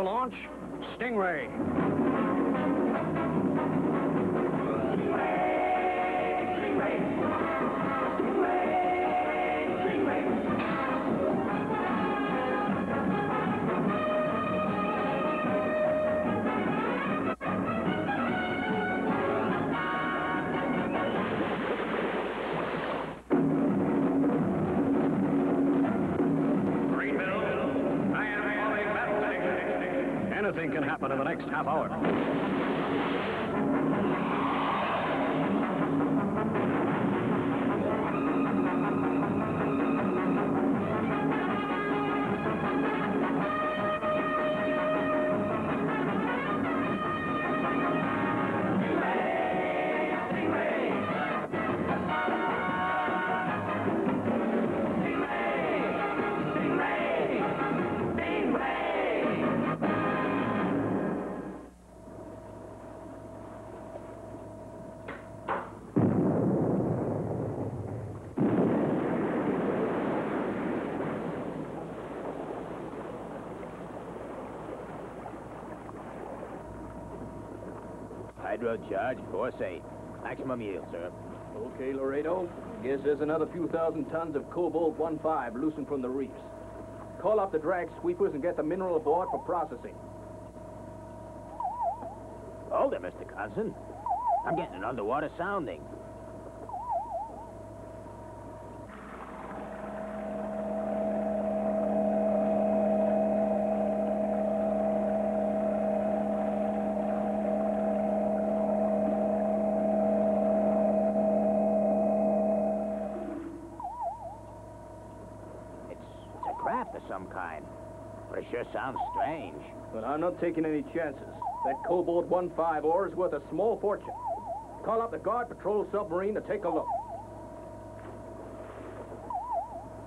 to launch Stingray. Next half hour. Hydro charge, force 8. Maximum yield, sir. Okay, Laredo. Guess there's another few thousand tons of Cobalt 1-5 loosened from the reefs. Call up the drag sweepers and get the mineral aboard for processing. Hold it, Mr. Conson. I'm getting an underwater sounding. It's, it's a craft of some kind. But it sure sounds strange. But I'm not taking any chances. That Cobalt 1-5 ore is worth a small fortune. Call up the Guard Patrol submarine to take a look.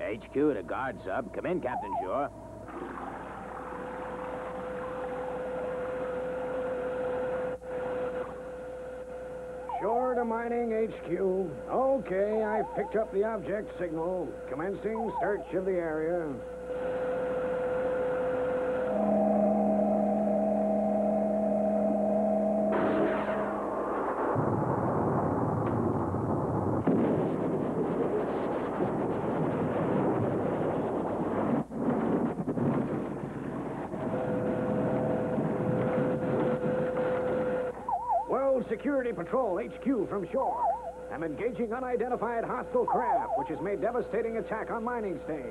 HQ to guard sub. Come in, Captain Shore. Shore to mining HQ. Okay, I've picked up the object signal. Commencing search of the area. Patrol HQ from shore. I'm engaging unidentified hostile craft, which has made devastating attack on mining stage.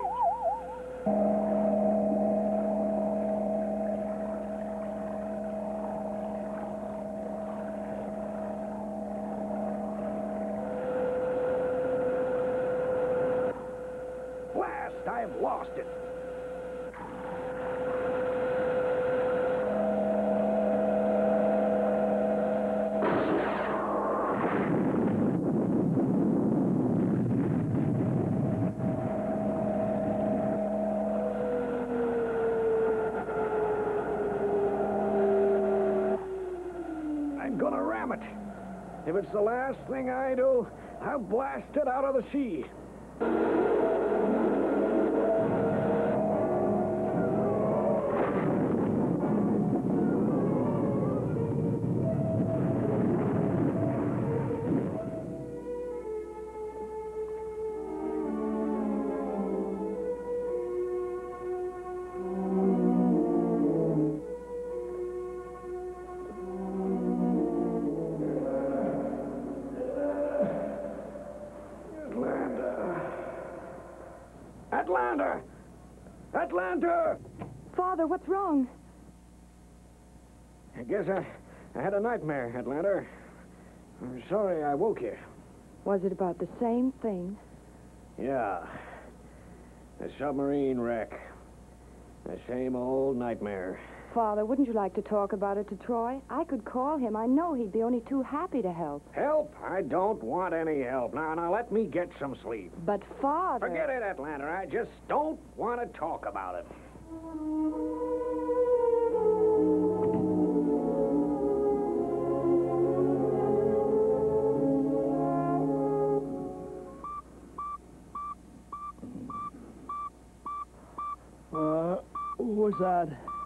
Blast! I've lost it. I'm gonna ram it. If it's the last thing I do, I'll blast it out of the sea. Atlanta! Atlanta! Father, what's wrong? I guess I, I had a nightmare, Atlanta. I'm sorry I woke you. Was it about the same thing? Yeah. The submarine wreck. The same old nightmare. Father, wouldn't you like to talk about it to Troy? I could call him. I know he'd be only too happy to help. Help? I don't want any help. Now, now, let me get some sleep. But, Father... Forget it, Atlanta. I just don't want to talk about it. Uh, who was that?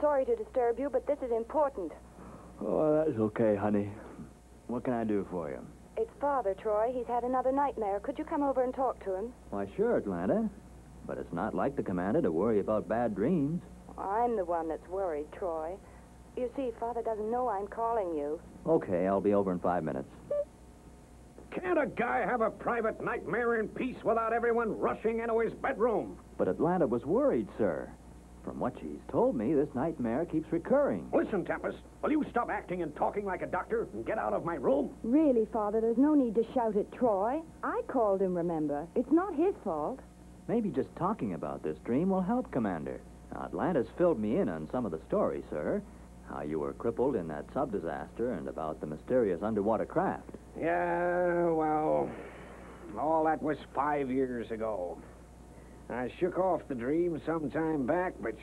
Sorry to disturb you, but this is important. Oh, that's okay, honey. What can I do for you? It's Father, Troy. He's had another nightmare. Could you come over and talk to him? Why, sure, Atlanta. But it's not like the commander to worry about bad dreams. I'm the one that's worried, Troy. You see, Father doesn't know I'm calling you. Okay, I'll be over in five minutes. Can't a guy have a private nightmare in peace without everyone rushing into his bedroom? But Atlanta was worried, sir. From what she's told me, this nightmare keeps recurring. Listen, Tempest, will you stop acting and talking like a doctor and get out of my room? Really, Father, there's no need to shout at Troy. I called him, remember. It's not his fault. Maybe just talking about this dream will help, Commander. Now, Atlanta's filled me in on some of the story, sir. How you were crippled in that sub disaster and about the mysterious underwater craft. Yeah, well, all that was five years ago. I shook off the dream some time back, but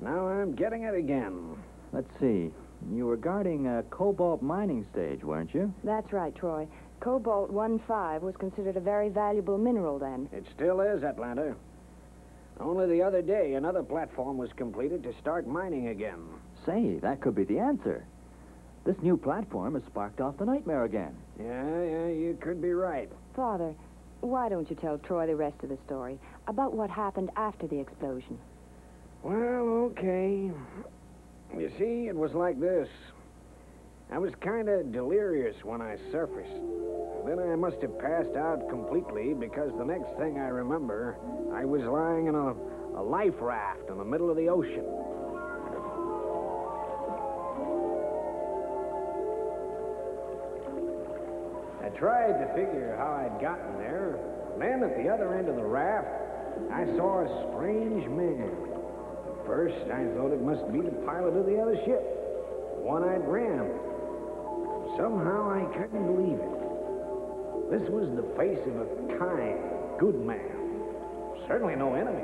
now I'm getting it again. Let's see. You were guarding a cobalt mining stage, weren't you? That's right, Troy. Cobalt 1-5 was considered a very valuable mineral then. It still is, Atlanta. Only the other day, another platform was completed to start mining again. Say, that could be the answer. This new platform has sparked off the nightmare again. Yeah, yeah, you could be right. Father, why don't you tell Troy the rest of the story about what happened after the explosion? Well, okay. You see, it was like this. I was kind of delirious when I surfaced. Then I must have passed out completely because the next thing I remember, I was lying in a, a life raft in the middle of the ocean. I tried to figure how I'd gotten there. Then at the other end of the raft, I saw a strange man. At first, I thought it must be the pilot of the other ship, the one I'd rammed. Somehow I couldn't believe it. This was the face of a kind, good man. Certainly no enemy.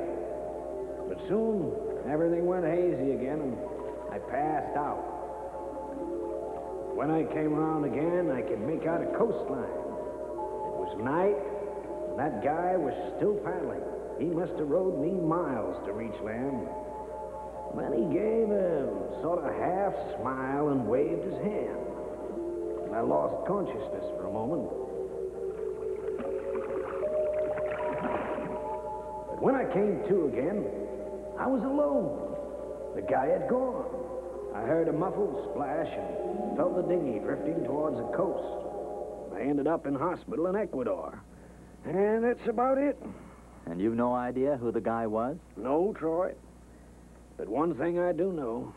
But soon, everything went hazy again, and I passed out. When I came around again, I could make out a coastline. It was night, and that guy was still paddling. He must have rowed me miles to reach land. Then he gave a sort of half smile and waved his hand. And I lost consciousness for a moment. But when I came to again, I was alone. The guy had gone. I heard a muffled splash and felt the dinghy drifting towards the coast. I ended up in hospital in Ecuador. And that's about it. And you've no idea who the guy was? No, Troy. But one thing I do know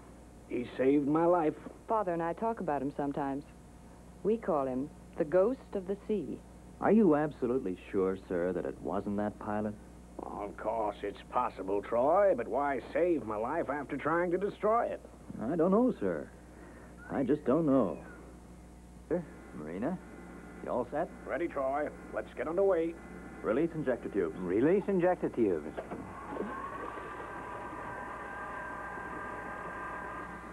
he saved my life. Father and I talk about him sometimes. We call him the ghost of the sea. Are you absolutely sure, sir, that it wasn't that pilot? Of course, it's possible, Troy, but why save my life after trying to destroy it? I don't know, sir. I just don't know. Sir, Marina, you all set? Ready, Troy. Let's get underway. Release injector tubes. Release injector tubes.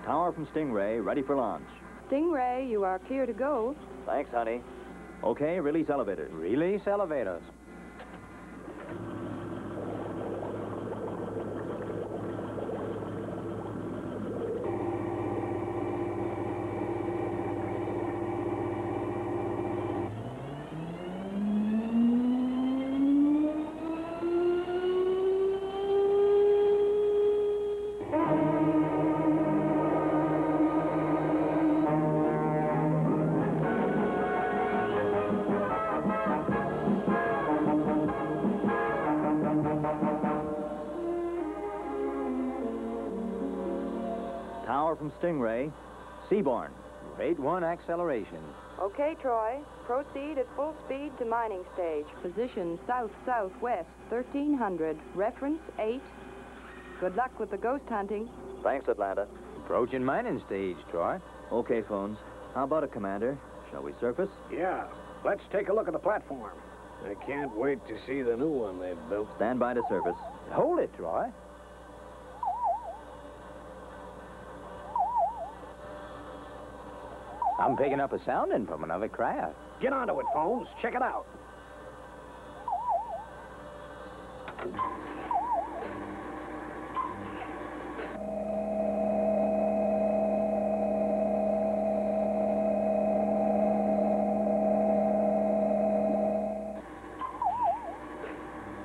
Tower from Stingray, ready for launch. Stingray, you are clear to go. Thanks, honey. Okay, release elevators. Release elevators. Tower Stingray, Seaborn. Rate one acceleration. Okay, Troy. Proceed at full speed to mining stage. Position south-southwest, 1300. Reference 8. Good luck with the ghost hunting. Thanks, Atlanta. Approaching mining stage, Troy. Okay, phones. How about it, Commander? Shall we surface? Yeah, let's take a look at the platform. I can't wait to see the new one they've built. Stand by to surface. Hold it, Troy. I'm picking up a sounding from another craft. Get onto it, Phones. Check it out.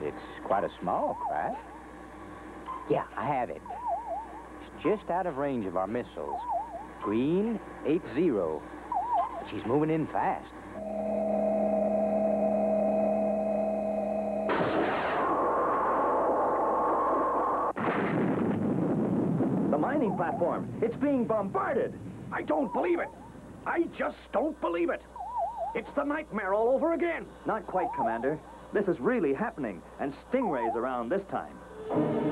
It's quite a small craft. Yeah, I have it. It's just out of range of our missiles. Green 80. But she's moving in fast. The mining platform. It's being bombarded. I don't believe it. I just don't believe it. It's the nightmare all over again. Not quite, Commander. This is really happening, and Stingray's around this time.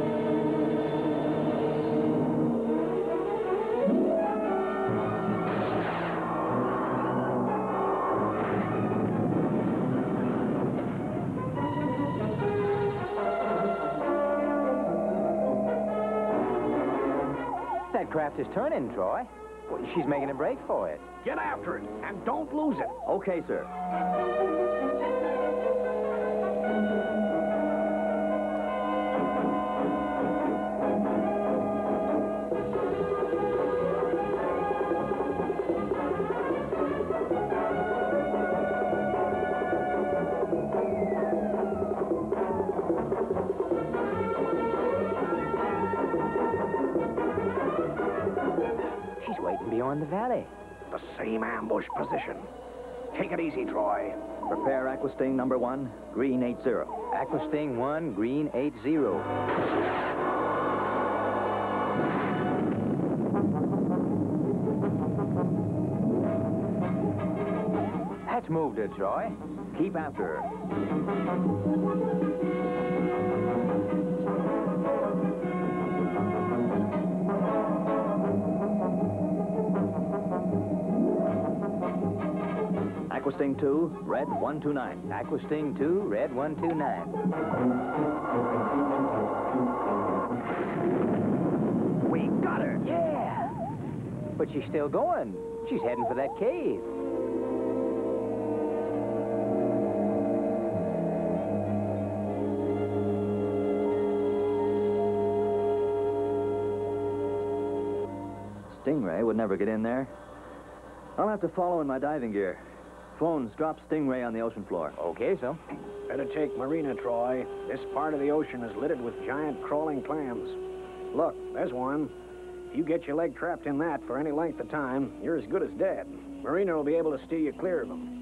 Craft is turning, Troy. Well, she's making a break for it. Get after it, and don't lose it. Okay, sir. She's waiting beyond the valley. The same ambush position. Take it easy, Troy. Prepare Aquasting number one, green 80. Aquasting 1, green 80. That's moved her, Troy. Keep after her. Aquasting 2, red 129. Aquasting 2, red 129. We got her! Yeah! But she's still going. She's heading for that cave. Stingray would never get in there. I'll have to follow in my diving gear. Phones drop Stingray on the ocean floor. Okay, so. Better take Marina, Troy. This part of the ocean is littered with giant crawling clams. Look, there's one. If you get your leg trapped in that for any length of time, you're as good as dead. Marina will be able to steer you clear of them.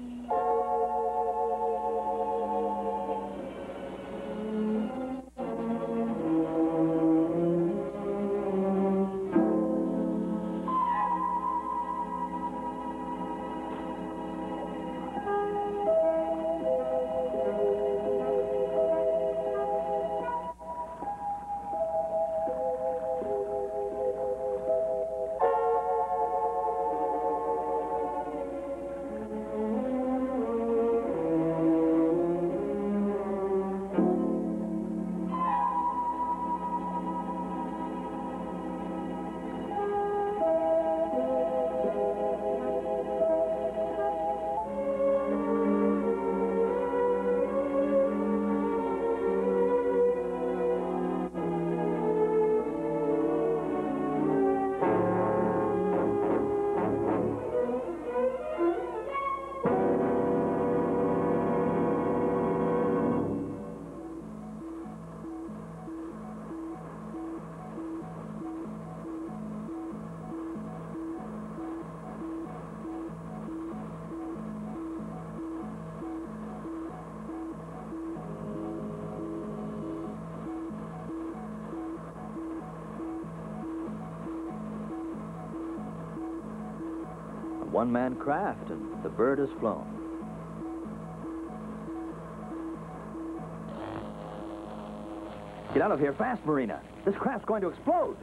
One-man craft, and the bird has flown. Get out of here fast, Marina. This craft's going to explode.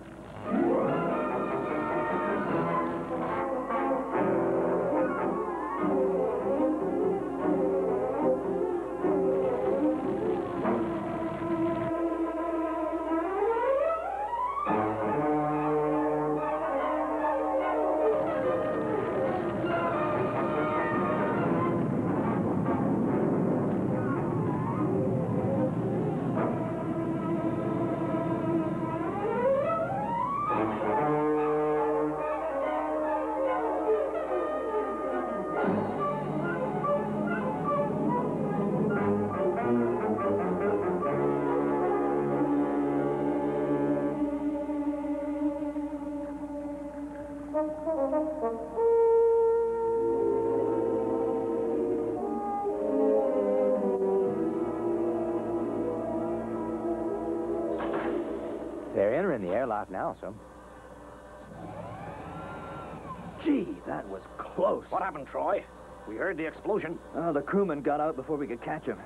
About now, son. Gee, that was close. What happened, Troy? We heard the explosion. Oh, the crewman got out before we could catch him.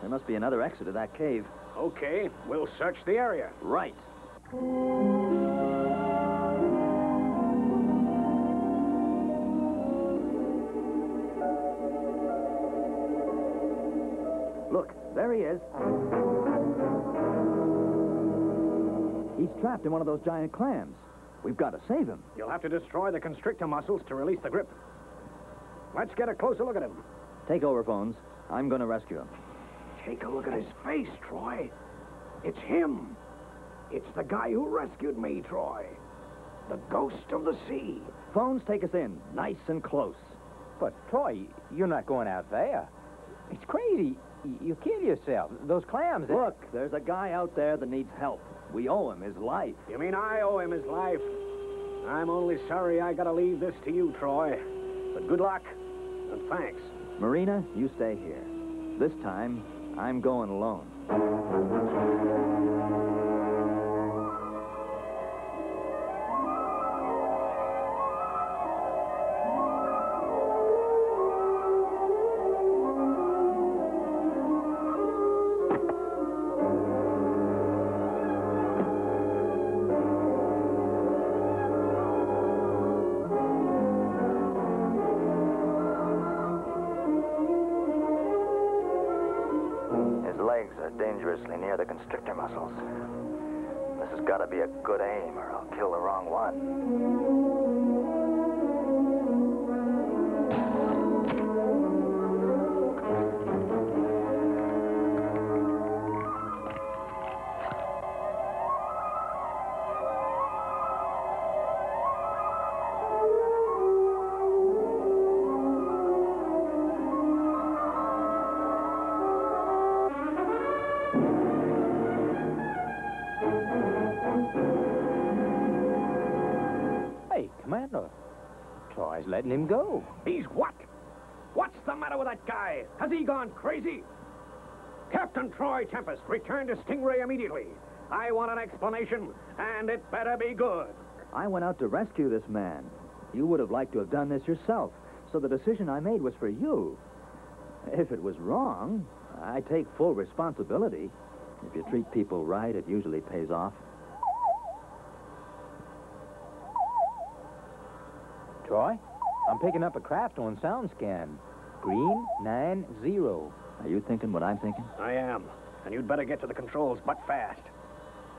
There must be another exit to that cave. Okay, we'll search the area. Right. Look, there he is. He's trapped in one of those giant clams. We've got to save him. You'll have to destroy the constrictor muscles to release the grip. Let's get a closer look at him. Take over, phones. I'm going to rescue him. Take a look at his face, Troy. It's him. It's the guy who rescued me, Troy. The ghost of the sea. Phones, take us in, nice and close. But, Troy, you're not going out there. It's crazy. Y- You kill yourself. Those clams. Look, there's a guy out there that needs help. We owe him his life. You mean I owe him his life? I'm only sorry I gotta leave this to you, Troy. But good luck, and thanks. Marina, you stay here. This time, I'm going alone. Letting him go. He's what? What's the matter with that guy? Has he gone crazy? Captain Troy Tempest, return to Stingray immediately. I want an explanation, and it better be good. I went out to rescue this man. You would have liked to have done this yourself, so the decision I made was for you. If it was wrong, I take full responsibility. If you treat people right, it usually pays off. Troy, I'm picking up a craft on sound scan. Green 90. Are you thinking what I'm thinking? I am, and you'd better get to the controls, but fast.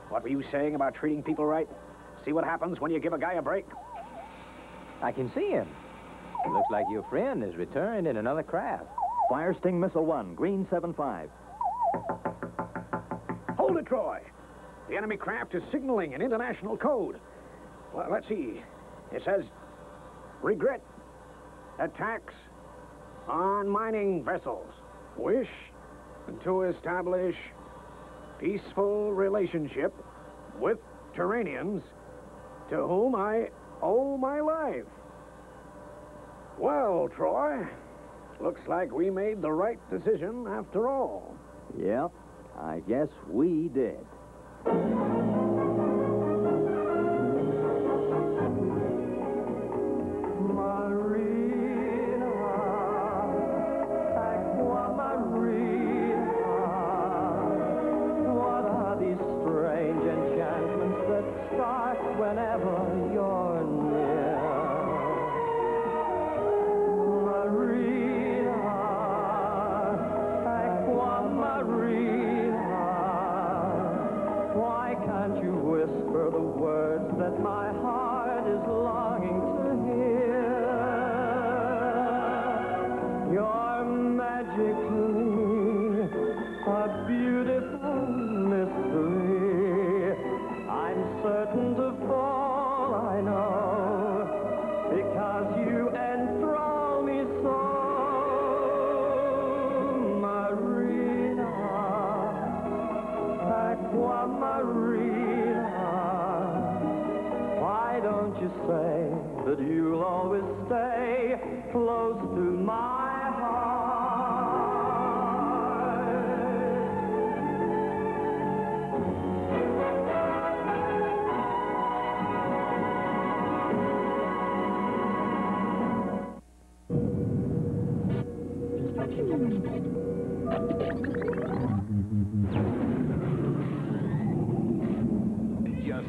What were you saying about treating people right? See what happens when you give a guy a break? I can see him. It looks like your friend has returned in another craft. Fire Sting Missile 1, Green 75. Hold it, Troy. The enemy craft is signaling an international code. Well, let's see. It says, regret attacks on mining vessels. Wish to establish peaceful relationship with Terranians to whom I owe my life. Well, Troy, looks like we made the right decision after all. Yep, I guess we did. Aqua Marina. Why don't you say that you'll always stay close to my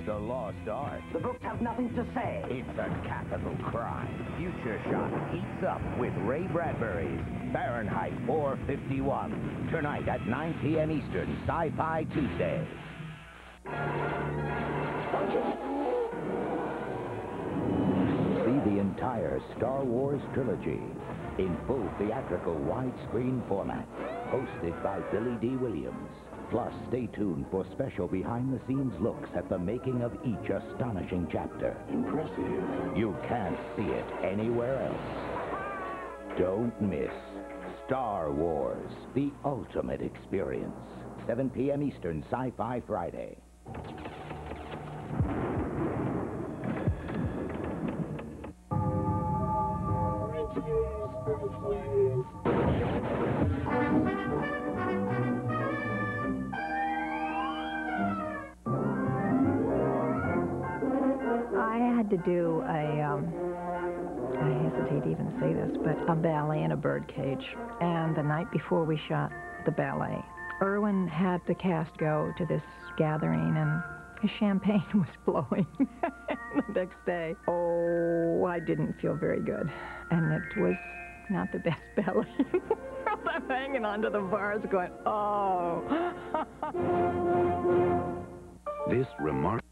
A lost art. The books have nothing to say. It's a capital crime. Future Shock heats up with Ray Bradbury's Fahrenheit 451. Tonight at 9 p.m. Eastern, Sci-Fi Tuesday. See the entire Star Wars trilogy in full theatrical widescreen format, hosted by Billy Dee Williams. Plus, stay tuned for special behind-the-scenes looks at the making of each astonishing chapter. Impressive. You can't see it anywhere else. Don't miss Star Wars, the ultimate experience. 7 p.m. Eastern, Sci-Fi Friday. I had to do a, um, I hesitate to even say this, but a ballet in a birdcage. And the night before we shot the ballet, Irwin had the cast go to this gathering and his champagne was blowing the next day. Oh, I didn't feel very good. And it was not the best ballet. I'm hanging onto the bars going, oh. This remark.